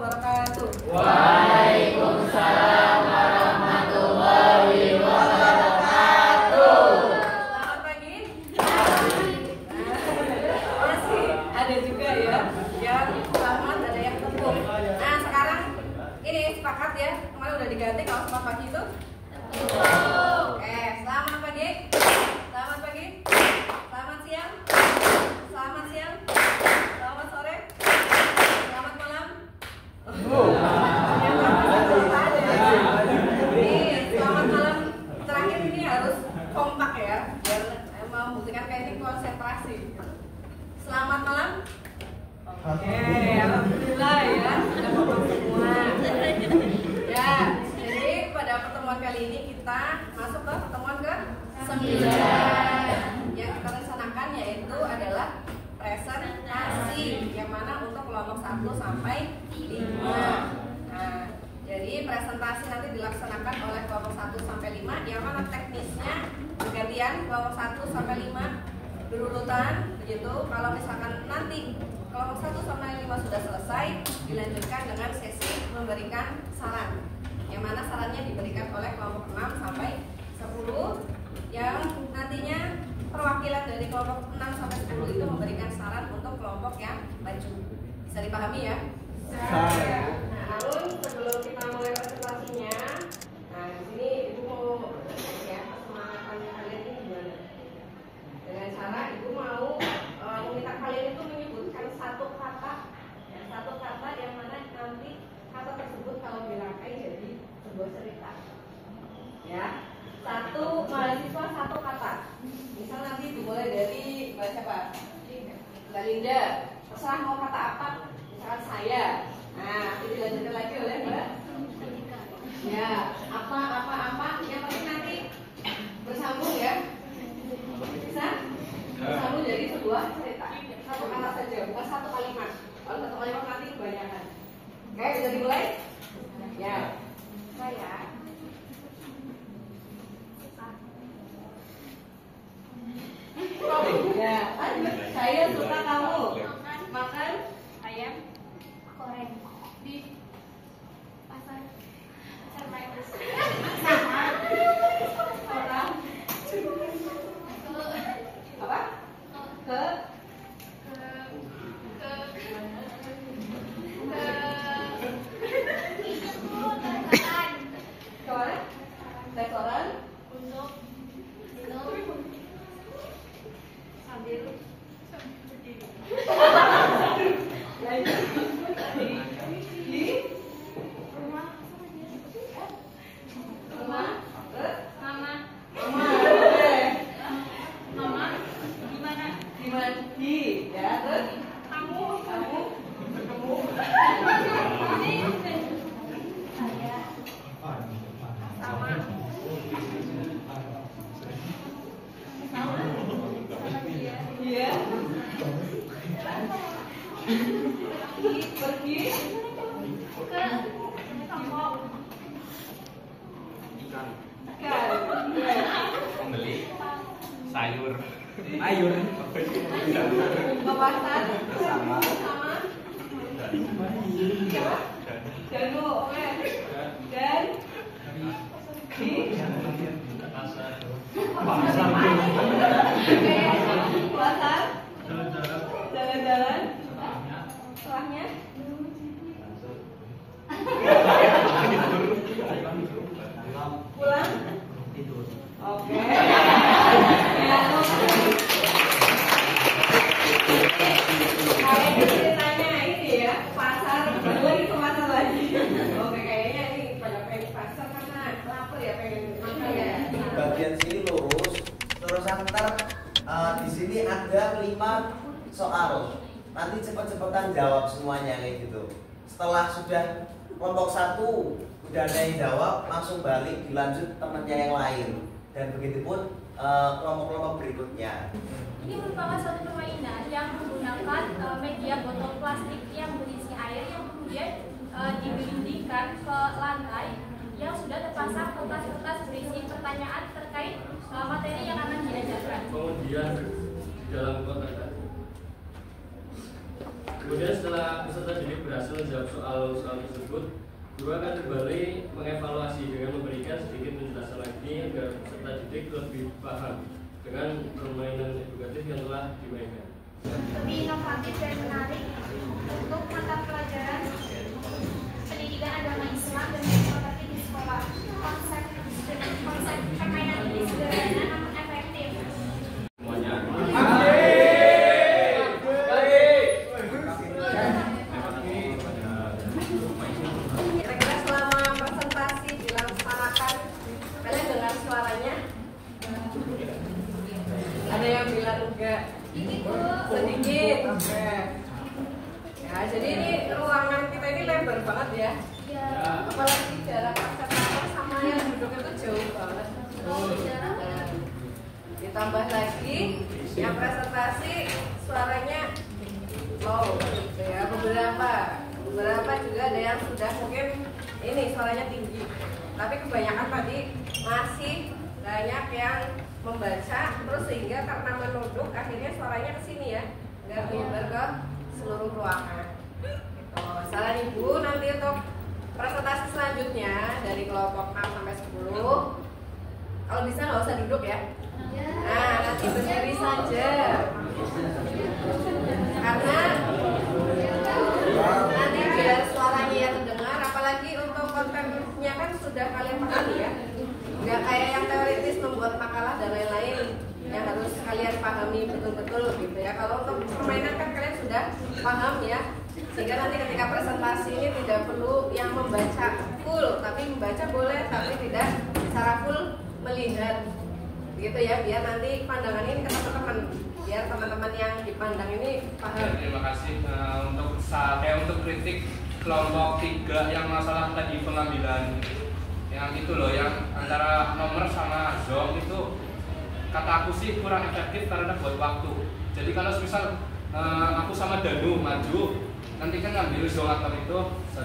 wabarakatuh. Waalaikumsalam warahmatullahi wabarakatuh. Selamat pagi. Masih ada juga ya yang selamat, ada yang tepuk. Nah sekarang ini sepakat ya, kemarin udah diganti kalau selamat pagi itu. Oke, selamat pagi. Selamat pagi. Selamat siang. Selamat siang. Selamat sore. Selamat malam. Nih, selamat malam terakhir ini harus kompak ya biar eh, membuktikan kayak ini konsentrasi. Selamat malam. Oke, alhamdulillah ya sudah kompak semua. Ya, jadi pada pertemuan kali ini kita masuk ke pertemuan ke sembilan. Yang kita rencanakan yaitu adalah presentasi yang mana untuk kelompok 1 sampai 5 nah, jadi presentasi nanti dilaksanakan oleh kelompok 1 sampai 5 yang mana teknisnya bergantian kelompok 1 sampai 5 berurutan begitu. Kalau misalkan nanti kelompok 1 sampai 5 sudah selesai dilanjutkan dengan sesi memberikan saran yang mana sarannya diberikan oleh kelompok 6 sampai 10 yang nantinya perwakilan dari kelompok 6 sampai 10 itu memberikan saran untuk kelompok yang maju. Bisa dipahami ya? Nah, lalu sebelum kita mulai presentasinya, nah di sini ibu mau ya semangatkan kalian ini gimana? Dengan cara ibu mau eh, meminta kalian itu menyebutkan satu kata, ya, satu kata yang mana nanti kata tersebut kalau dirangkai jadi sebuah cerita. Ya, satu mahasiswa satu kata. Misal nanti dimulai dari Mbak siapa? Mbak Linda. Terserah mau kata apa? Misalkan saya. Nah, nanti dilanjutkan lagi oleh Mbak. Ya, apa apa apa. Yang penting nanti bersambung ya. Bisa? Bersambung dari sebuah cerita. Satu kata saja, bukan satu kalimat. Kalau satu kalimat nanti kebanyakan. Oke, bisa dimulai? Ya. Saya Ya. Saya suka kamu makan ayam Yes. Iya. Pergi, ke toko Kan. pembeli sayur Ayur. Ke pasar Sama. Danu, oke. Dan di pasar jalan-jalan setelahnya pulang Tidur. oke ya oke kayaknya ceritanya ini ya pasar balik lagi ke pasar lagi oke kayaknya ini pada pengen ke pasar karena lapar ya pengen makan ya. Bagian sini lurus. Terus ntar eh, di sini ada lima soal nanti cepet-cepetan jawab semuanya kayak gitu. Setelah sudah kelompok satu udah ada yang jawab langsung balik dilanjut temannya yang lain. Dan begitu pun eh, kelompok-kelompok berikutnya. Ini merupakan suatu permainan yang menggunakan eh, media botol plastik yang berisi air yang kemudian eh, digelindingkan ke lantai yang sudah terpasang kertas-kertas berisi pertanyaan terkait eh, materi yang akan diajarkan. kemudian dalam kota Kemudian setelah peserta didik berhasil menjawab soal-soal tersebut, guru akan kembali mengevaluasi dengan memberikan sedikit penjelasan lagi agar peserta didik lebih paham dengan permainan edukatif yang telah dimainkan. lebih inovatif dan menarik untuk mata pelajaran pendidikan agama Islam dan demokrasi di sekolah. Konsep konsep permainan ini sederhana namun efektif. Semuanya. Kira-kira selama presentasi dilaksanakan, kalian dengar suaranya? Ada yang bilang enggak? Sedikit. Oke. Ya, jadi ini ruangan kita ini lebar banget ya. Ya, Apalagi jarak presentator sama yang duduk itu jauh banget. Nah, ditambah lagi yang presentasi suaranya low gitu ya. Beberapa beberapa juga ada yang sudah mungkin ini suaranya tinggi. Tapi kebanyakan tadi masih banyak yang membaca terus sehingga karena menunduk akhirnya suaranya ke sini ya. Nggak menyebar ke seluruh ruangan. Gitu. saran ibu nanti untuk presentasi selanjutnya dari kelompok 6 sampai 10 kalau bisa nggak usah duduk ya Nah, nanti berdiri saja. Karena nanti biar suaranya ya terdengar, apalagi untuk kontennya kan sudah kalian pahami ya. Nggak kayak yang teoritis membuat makalah dan lain-lain yang harus kalian pahami betul-betul gitu ya. Kalau untuk permainan kan kalian sudah paham ya. Sehingga nanti ketika presentasi ini tidak perlu yang membaca full, tapi membaca boleh, tapi tidak secara full melihat gitu ya biar nanti pandangan ini ke teman-teman. Biar teman-teman yang dipandang ini Ya, paham terima kasih Eh, untuk sa- eh, untuk kritik kelompok tiga yang masalah tadi pengambilan. Yang itu loh yang antara nomor sama zong itu kata aku sih kurang efektif karena buat waktu. Jadi kalau misal eh, aku sama Danu maju nanti kan ngambil zong atau itu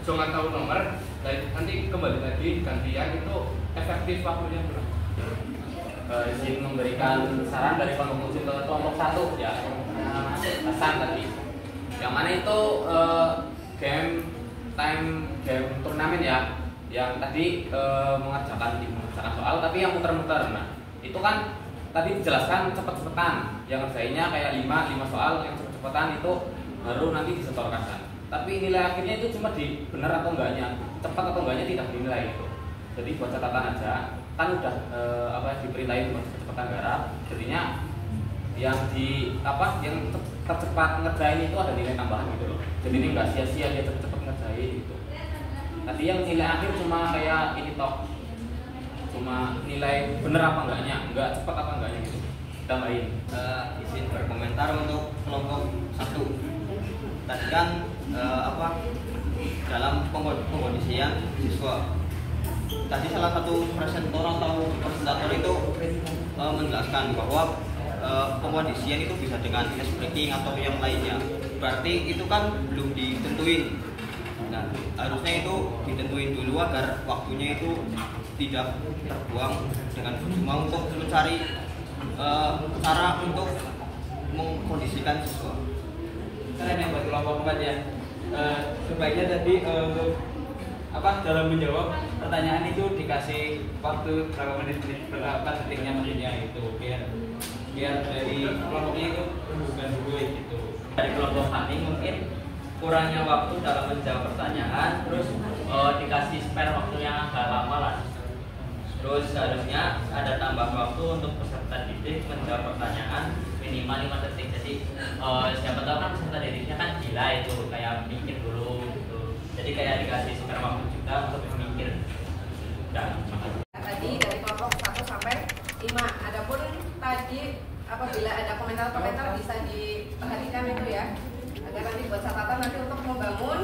zong atau nomor nanti kembali lagi gantian itu efektif waktunya kurang Eh, izin memberikan saran dari kelompok ke kelompok satu. Ya pesan tadi. Yang mana itu eh, game time game turnamen ya yang tadi eh, mengerjakan mengerjakan soal tapi yang muter-muter nah itu kan tadi dijelaskan cepet-cepetan. Yang ngerjainnya kayak 5 5 soal yang cepet-cepetan itu baru nanti disetorkan. Tapi nilai akhirnya itu cuma di benar atau enggaknya cepat atau enggaknya tidak dinilai itu. Jadi buat catatan aja kan udah eh, apa diperintahin buat cepet-cepetan garap. Jadinya yang di apa yang te- tercepat ngerjain itu ada nilai tambahan gitu loh. Jadi ini nggak sia-sia dia cepet-cepet ngerjain gitu. Tadi yang nilai akhir cuma kayak ini toh. Cuma nilai bener apa enggaknya enggak cepat apa enggaknya gitu. Tambahin. Eh, izin berkomentar untuk kelompok satu. Tadi kan eh, apa dalam pengko- pengkondisian siswa tadi salah satu presenter atau presentator itu eh, menjelaskan bahwa eh, pengkondisian itu bisa dengan ice breaking atau yang lainnya. Berarti itu kan belum ditentuin. Nah harusnya itu ditentuin dulu agar waktunya itu tidak terbuang dengan cuma untuk mencari eh, cara untuk mengkondisikan siswa. Kalian yang buat kelompok empat ya sebaiknya tadi apa dalam menjawab pertanyaan itu dikasih waktu berapa menit berapa detiknya maksudnya itu biar biar dari kelompoknya itu bukan dulu gitu. Dari kelompok kami mungkin kurangnya waktu dalam menjawab pertanyaan terus eh, dikasih spare waktu yang agak lama lah. Terus seharusnya ada tambah waktu untuk peserta didik menjawab pertanyaan minimal 5 detik. Jadi eh, siapa tahu kan peserta didiknya kan gila itu kayak mikir dulu gitu jadi kayak dikasih spare waktu juga untuk mikir dan makasih tadi dari kelompok 1 sampai 5 adapun tadi apabila ada komentar-komentar bisa diperhatikan itu ya agar nanti buat catatan nanti untuk membangun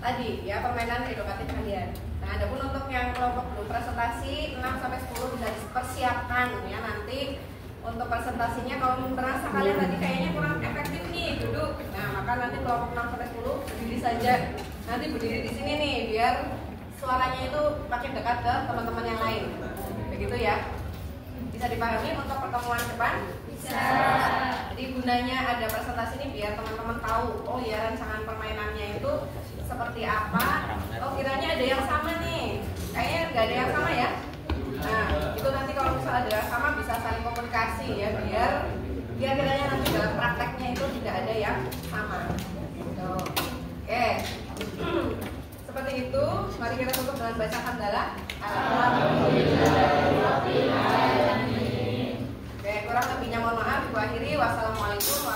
tadi ya permainan edukatif kalian nah adapun untuk yang kelompok belum presentasi 6 sampai 10 dipersiapkan ya nanti untuk presentasinya. Kalau merasa kalian tadi kayaknya kurang efektif nih duduk. Nah maka nanti kelompok 6 sampai 10 berdiri saja. Nanti berdiri di sini nih biar suaranya itu makin dekat ke teman-teman yang lain. Begitu ya. Bisa dipahami untuk pertemuan depan? Bisa. Jadi gunanya ada presentasi ini biar teman-teman tahu oh ya rancangan permainannya itu seperti apa. Oh kiranya ada yang sama nih. Kayaknya nggak ada yang sama ya soal sama bisa saling komunikasi ya biar biar kiranya nanti dalam prakteknya itu tidak ada yang sama. Gitu. oke. Seperti itu mari kita tutup dengan baca hamdalah alhamdulillah oke kurang lebihnya mohon maaf ibu akhiri wassalamualaikum